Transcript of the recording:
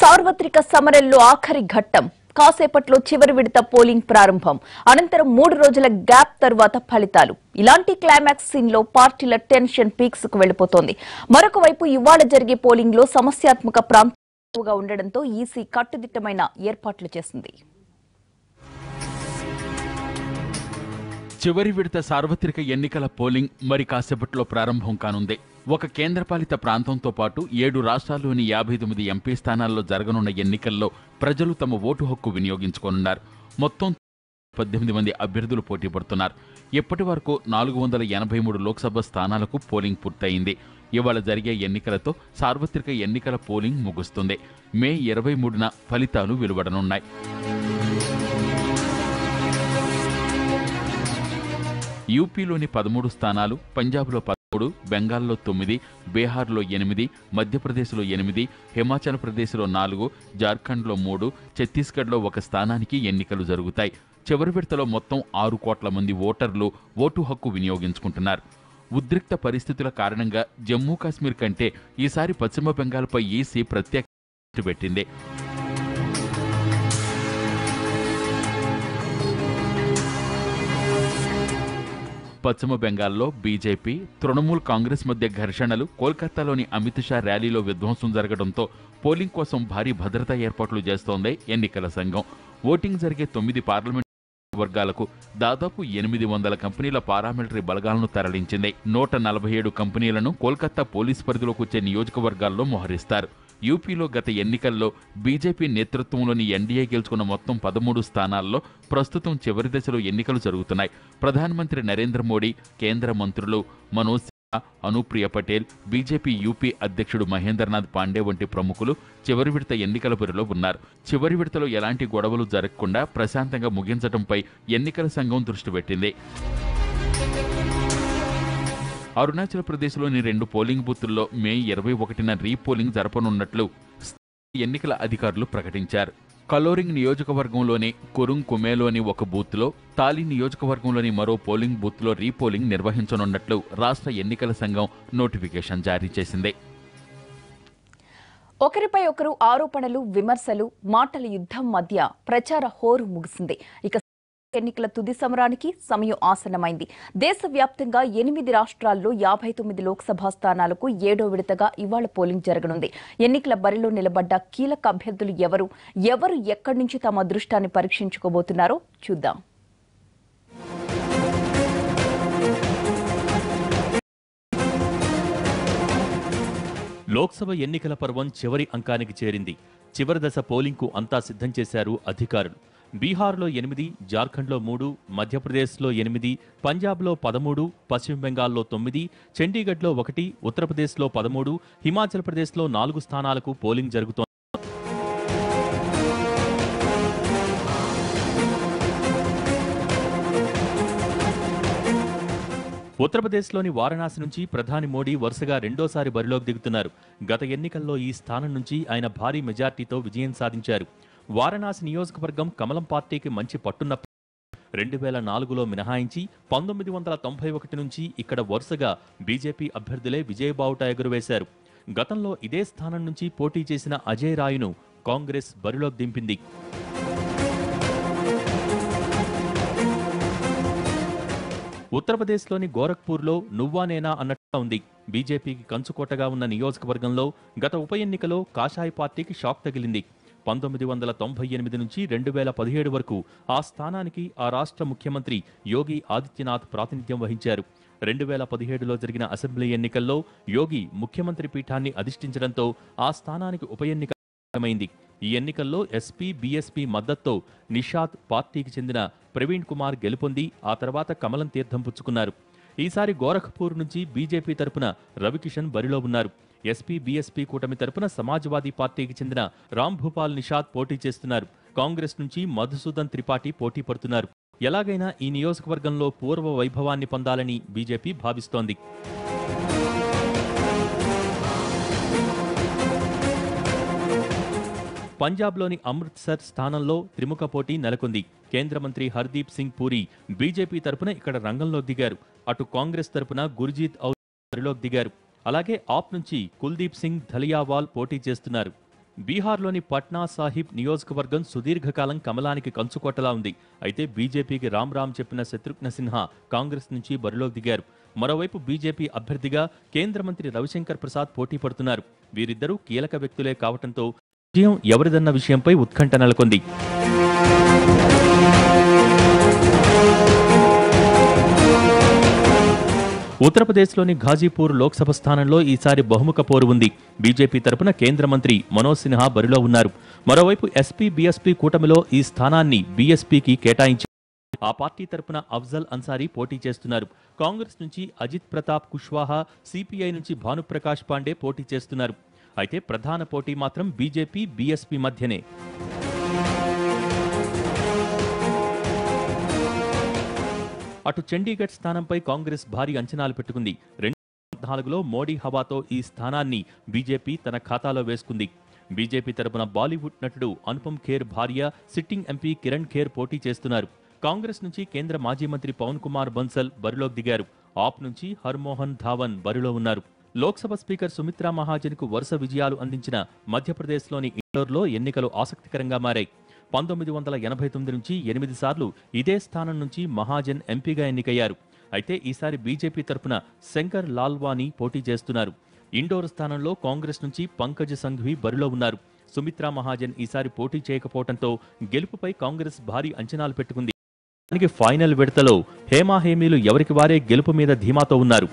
సార్వత్రిక సమరంలో ఆఖరి ఘట్టం. కాసేపట్లో చివరి విడత పోలింగ్ ప్రారంభం. అనంతరం మూడు రోజుల గ్యాప్ తర్వాత ఫలితాలు. ఇలాంటి క్లైమాక్స్ సీన్లో పార్టీల టెన్షన్ పీక్స్కు వెళ్ళిపోతోంది మరొక వైపు ఇవాళ జరిగే పోలింగ్లో సమస్యాత్మక ప్రాంతంగా ఉండడంతో ఈసీ కట్టుదిట్టమైన ఏర్పాట్లు చేసింది. చివరి విడత సార్వత్రిక ఎన్నికల పోలింగ్ మరి కాసేపట్లో ప్రారంభం కానుంది. ఒక కేంద్రపాలిత ప్రాంతంతో పాటు ఏడు రాష్ట్రాల్లోని యాభై తొమ్మిది ఎంపీ స్థానాల్లో జరగనున్న ఎన్నికల్లో ప్రజలు తమ ఓటు హక్కు వినియోగించుకోనున్నారు. మొత్తం పద్దెనిమిది మంది అభ్యర్థులు పోటీ పడుతున్నారు. ఇప్పటి వరకు నాలుగు వందల ఎనభై మూడు లోక్సభ స్థానాలకు పోలింగ్ పూర్తయింది. ఇవాళ జరిగే ఎన్నికలతో సార్వత్రిక ఎన్నికల పోలింగ్ ముగుస్తుంది. మే ఇరవై మూడున ఫలితాలు వెలువడనున్నాయి. యూపీలోని పదమూడు స్థానాలు పంజాబ్లో పదమూడు బెంగాల్లో తొమ్మిది బీహార్లో ఎనిమిది మధ్యప్రదేశ్లో ఎనిమిది హిమాచల్ ప్రదేశ్లో నాలుగు జార్ఖండ్లో మూడు ఛత్తీస్గఢ్లో ఒక స్థానానికి ఎన్నికలు జరుగుతాయి. చివరి విడతలో మొత్తం ఆరు కోట్ల మంది ఓటర్లు ఓటు హక్కు వినియోగించుకుంటున్నారు. ఉద్రిక్త పరిస్థితుల కారణంగా జమ్మూ కాశ్మీర్ కంటే ఈసారి పశ్చిమ బెంగాల్పై ఈసీ ప్రత్యేక పెట్టింది. పశ్చిమ బెంగాల్లో బీజేపీ తృణమూల్ కాంగ్రెస్ మధ్య ఘర్షణలు కోల్కతాలోని అమిత్ షా ర్యాలీలో విధ్వంసం జరగడంతో పోలింగ్ కోసం భారీ భద్రతా ఏర్పాట్లు చేస్తోంది ఎన్నికల సంఘం. ఓటింగ్ జరిగే తొమ్మిది పార్లమెంట్ వర్గాలకు దాదాపు ఎనిమిది వందల కంపెనీల పారామిలిటరీ బలగాలను తరలించింది. నూట నలభై ఏడు కంపెనీలను కోల్కతా పోలీస్ పరిధిలోకి వచ్చే నియోజకవర్గాల్లో మోహరిస్తారు. యూపీలో గత ఎన్నికల్లో బీజేపీ నేతృత్వంలోని ఎన్డీఏ గెలుచుకున్న మొత్తం పదమూడు స్థానాల్లో ప్రస్తుతం చివరి దశలో ఎన్నికలు జరుగుతున్నాయి. ప్రధానమంత్రి నరేంద్ర మోడీ కేంద్ర మంత్రులు మనోజ్ అనుప్రియ పటేల్ బీజేపీ యూపీ అధ్యక్షుడు మహేంద్రనాథ్ పాండే వంటి ప్రముఖులు చివరి విడత ఎన్నికల బరిలో ఉన్నారు. చివరి విడతలో ఎలాంటి గొడవలు జరగకుండా ప్రశాంతంగా ముగించడంపై ఎన్నికల సంఘం దృష్టి పెట్టింది. అరుణాచల్ ప్రదేశ్లోని రెండు పోలింగ్ బూతుల్లో మే ఇరవై ఒకటిన రీపోలింగ్ జరపనున్నట్లు ఎన్నికల అధికారులు ప్రకటించారు. కలోరింగ్ నియోజకవర్గంలోని కురుంగ్ కుమేలోని ఒక బూత్లో తాలి నియోజకవర్గంలోని మరో పోలింగ్ బూత్లో రీపోలింగ్ నిర్వహించనున్నట్లు రాష్ట్ర ఎన్నికల సంఘం నోటిఫికేషన్ జారీ చేసింది. ఒకరిపై ఒకరు ఆరోపణలు విమర్శలు మాటల యుద్ధం మధ్య ప్రచార హోరు ముగిసింది. ఇక ఎన్నికల తుది సమరానికి సమయం ఆసన్నమైంది. దేశవ్యాప్తంగా ఎనిమిది రాష్ట్రాల్లో యాభై తొమ్మిది లోక్సభ స్థానాలకు ఏడో విడతగా ఇవాళ పోలింగ్ జరగనుంది. ఎన్నికల బరిలో నిలబడ్డ కీలక అభ్యర్థులు ఎవరు? ఎవరు ఎక్కడి నుంచి తమ అదృష్టాన్ని పరీక్షించుకోబోతున్నారో చూద్దాం. లోక్సభ ఎన్నికల పర్వం చివరి అంకానికి చేరింది. చివరి దశ పోలింగ్కు అంతా సిద్ధం చేశారు అధికారులు. బీహార్లో ఎనిమిది జార్ఖండ్లో మూడు మధ్యప్రదేశ్లో ఎనిమిది పంజాబ్లో పదమూడు పశ్చిమ బెంగాల్లో తొమ్మిది చండీగఢ్లో ఒకటి ఉత్తరప్రదేశ్లో పదమూడు హిమాచల్ ప్రదేశ్లో నాలుగు స్థానాలకు పోలింగ్ జరుగుతోంది. ఉత్తరప్రదేశ్లోని వారణాసి నుంచి ప్రధాని మోడీ వరుసగా రెండోసారి బరిలోకి దిగుతున్నారు. గత ఎన్నికల్లో ఈ స్థానం నుంచి ఆయన భారీ మెజార్టీతో విజయం సాధించారు. వారణాసి నియోజకవర్గం కమలం పార్టీకి మంచి పట్టున్న రెండు వేల నాలుగులో మినహాయించి పంతొమ్మిది వందల తొంభై ఒకటి నుంచి ఇక్కడ వరుసగా బీజేపీ అభ్యర్థులే విజయబావుట ఎగురవేశారు గతంలో ఇదే స్థానం నుంచి పోటీ చేసిన అజయ్ రాయును కాంగ్రెస్ బరిలోకి దింపింది. ఉత్తరప్రదేశ్లోని గోరఖ్పూర్లో నువ్వానేనా అన్నట్టుగా ఉంది. బీజేపీకి కంచుకోటగా ఉన్న నియోజకవర్గంలో గత ఉప ఎన్నికలో కాషాయ పార్టీకి షాక్ తగిలింది. పంతొమ్మిది వందల తొంభై ఎనిమిది నుంచి రెండు వేల పదిహేడు వరకు ఆ స్థానానికి ఆ రాష్ట్ర ముఖ్యమంత్రి యోగి ఆదిత్యనాథ్ ప్రాతినిధ్యం వహించారు. రెండు వేల పదిహేడులో జరిగిన అసెంబ్లీ ఎన్నికల్లో యోగి ముఖ్యమంత్రి పీఠాన్ని అధిష్ఠించడంతో ఆ స్థానానికి ఉప ఎన్నికమైంది ఈ ఎన్నికల్లో ఎస్పీ బీఎస్పీ మద్దతుతో నిషాద్ పార్టీకి చెందిన ప్రవీణ్ కుమార్ గెలుపొంది ఆ తర్వాత కమలం తీర్థం పుచ్చుకున్నారు. ఈసారి గోరఖ్పూర్ నుంచి బీజేపీ తరపున రవికిషన్ బరిలో ఉన్నారు. ఎస్పీ బీఎస్పీ కూటమి తరపున సమాజ్వాదీ పార్టీకి చెందిన రామ్ భూపాల్ నిషాద్ పోటీ చేస్తున్నారు. కాంగ్రెస్ నుంచి మధుసూదన్ త్రిపాఠి పోటీ పడుతున్నారు. ఎలాగైనా ఈ నియోజకవర్గంలో పూర్వ వైభవాన్ని పొందాలని బీజేపీ భావిస్తోంది. పంజాబ్లోని అమృత్సర్ స్థానంలో త్రిముఖ పోటీ నెలకొంది. కేంద్ర మంత్రి హర్దీప్ సింగ్ పూరి బీజేపీ తరపున ఇక్కడ రంగంలోకి దిగారు. అటు కాంగ్రెస్ తరపున గుర్జీత్ ఔ బరిలోకి దిగారు. అలాగే ఆప్ నుంచి కుల్దీప్ సింగ్ ధలియావాల్ పోటీ చేస్తున్నారు. బీహార్లోని పట్నా సాహిబ్ నియోజకవర్గం సుదీర్ఘకాలం కమలానికి కంచుకోటలా ఉంది. అయితే బీజేపీకి రామ్ రామ్ చెప్పిన శత్రుఘ్న సిన్హా కాంగ్రెస్ నుంచి బరిలోకి దిగారు. మరోవైపు బీజేపీ అభ్యర్థిగా కేంద్ర మంత్రి రవిశంకర్ ప్రసాద్ పోటీ పడుతున్నారు. వీరిద్దరూ కీలక వ్యక్తులే కావటంతో విజయం ఎవరిదన్న విషయంపై ఉత్కంఠ నెలకొంది. ఉత్తరప్రదేశ్లోని ఘాజీపూర్ లోక్సభ స్థానంలో ఈసారి బహుముఖ పోరు ఉంది. బీజేపీ తరపున కేంద్ర మంత్రి మనోజ్ సిన్హా బరిలో ఉన్నారు. మరోవైపు ఎస్పీ బీఎస్పీ కూటమిలో ఈ స్థానాన్ని బీఎస్పీకి కేటాయించారు ఆ పార్టీ తరపున అఫ్జల్ అన్సారీ పోటీ చేస్తున్నారు. కాంగ్రెస్ నుంచి అజిత్ ప్రతాప్ కుష్వాహా సిపిఐ నుంచి భానుప్రకాష్ పాండే పోటీ చేస్తున్నారు. అయితే ప్రధాన పోటీ మాత్రం బీజేపీ బీఎస్పీ మధ్యనే. అటు చండీగఢ్ స్థానంపై కాంగ్రెస్ భారీ అంచనాలు పెట్టుకుంది. రెండు నాలుగులో మోడీ హవాతో ఈ స్థానాన్ని బీజేపీ తన ఖాతాలో వేసుకుంది. బీజేపీ తరపున బాలీవుడ్ నటుడు అనుపమ్ ఖేర్ భార్య సిట్టింగ్ ఎంపీ కిరణ్ ఖేర్ పోటీ చేస్తున్నారు. కాంగ్రెస్ నుంచి కేంద్ర మాజీ మంత్రి పవన్ కుమార్ బన్సల్ బరిలోకి దిగారు. ఆప్ నుంచి హర్మోహన్ ధావన్ బరిలో ఉన్నారు. లోక్సభ స్పీకర్ సుమిత్రా మహాజన్కు వరుస విజయాలు అందించిన మధ్యప్రదేశ్లోని ఇండోర్లో ఎన్నికలు ఆసక్తికరంగా మారాయి. పంతొమ్మిది వందల ఎనభై తొమ్మిది నుంచి ఎనిమిది సార్లు ఇదే స్థానం నుంచి మహాజన్ ఎంపీగా ఎన్నికయ్యారు. అయితే ఈసారి బీజేపీ తరపున శంకర్ లాల్వాని పోటీ చేస్తున్నారు. ఇండోర్ స్థానంలో కాంగ్రెస్ నుంచి పంకజ్ సంఘ్వి బరిలో ఉన్నారు. సుమిత్రా మహాజన్ ఈసారి పోటీ చేయకపోవడంతో గెలుపుపై కాంగ్రెస్ భారీ అంచనాలు పెట్టుకుంది. దానికి ఫైనల్ విడతలో హేమాహేమీలు ఎవరికి వారే గెలుపు మీద ధీమాతో ఉన్నారు.